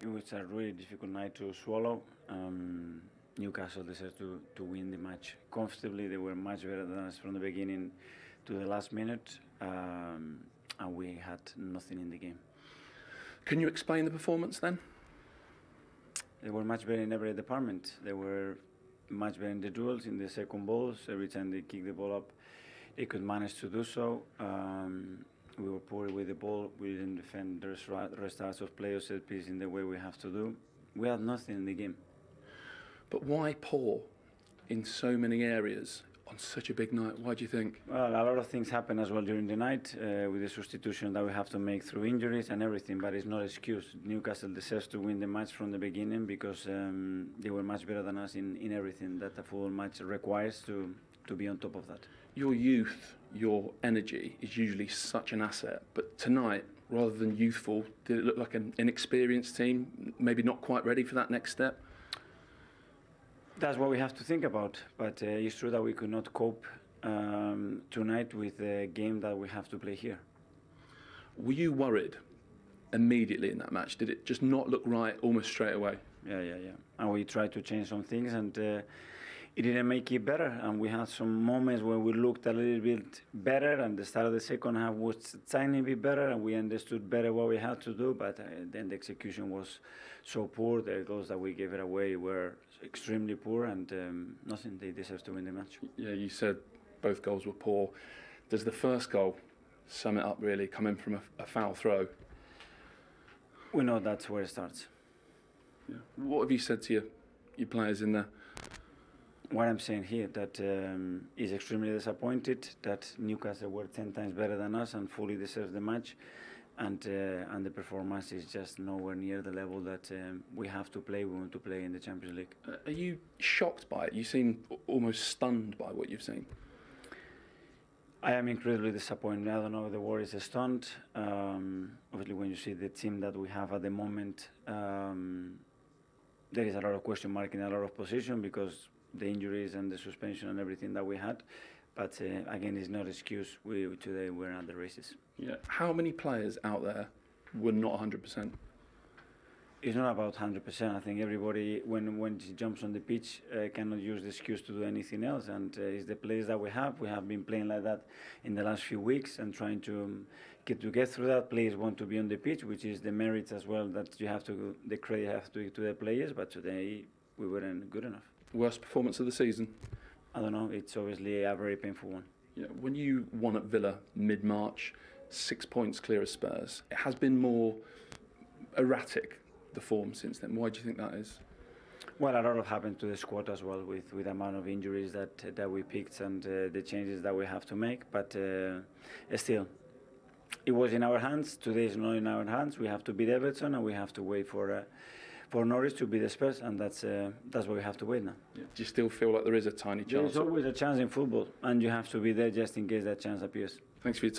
It was a really difficult night to swallow. Um, Newcastle deserved to, to win the match comfortably. They were much better than us from the beginning to the last minute, um, and we had nothing in the game. Can you explain the performance then? They were much better in every department. They were much better in the duels, in the second balls. Every time they kicked the ball up, they could manage to do so. Um, we were poor with the ball. We didn't defend the restarts of play or set piece in the way we have to do. We had nothing in the game. But why poor in so many areas on such a big night? Why do you think? Well, a lot of things happen as well during the night uh, with the substitution that we have to make through injuries and everything, but it's not excuse. Newcastle deserves to win the match from the beginning because um, they were much better than us in, in everything that a full match requires to, to be on top of that. Your youth, your energy is usually such an asset, but tonight, rather than youthful, did it look like an inexperienced team, maybe not quite ready for that next step? That's what we have to think about. But uh, it's true that we could not cope um, tonight with the game that we have to play here. Were you worried immediately in that match? Did it just not look right almost straight away? Yeah, yeah, yeah. And we tried to change some things, and uh, it didn't make it better. And we had some moments where we looked a little bit better, and the start of the second half was a tiny bit better, and we understood better what we had to do. But uh, then the execution was so poor. The goals that we gave it away were extremely poor, and um, nothing. They deserve to win the match. Yeah, you said both goals were poor. Does the first goal sum it up really, coming from a, a foul throw? We know that's where it starts. Yeah. What have you said to your, your players in there? What I'm saying here that um, is extremely disappointed that Newcastle were ten times better than us and fully deserves the match, and uh, and the performance is just nowhere near the level that um, we have to play. We want to play in the Champions League. Uh, are you shocked by it? You seem almost stunned by what you've seen. I am incredibly disappointed. I don't know if the word is stunned. Um, obviously, when you see the team that we have at the moment, um, there is a lot of question mark in a lot of position because the injuries and the suspension and everything that we had. But uh, again, it's not an excuse. We today we're at the races. Yeah. How many players out there were not 100 percent? It's not about 100%. I think everybody, when when he jumps on the pitch, uh, cannot use the excuse to do anything else. And uh, it's the players that we have. We have been playing like that in the last few weeks and trying to um, get to get through that. Players want to be on the pitch, which is the merit as well that you have to the credit you have to give to the players. But today we weren't good enough. Worst performance of the season? I don't know. It's obviously a very painful one. Yeah, when you won at Villa mid March, six points clear of Spurs, it has been more erratic, the form since then. Why do you think that is? Well, a lot of happened to the squad as well, with with the amount of injuries that that we picked and uh, the changes that we have to make. But uh, still, it was in our hands. Today is not in our hands. We have to beat Everton, and we have to wait for. Uh, for Norwich to beat Spurs, and that's uh, that's what we have to wait now. Yeah. Do you still feel like there is a tiny chance? There's always a chance in football, and you have to be there just in case that chance appears. Thanks for your time.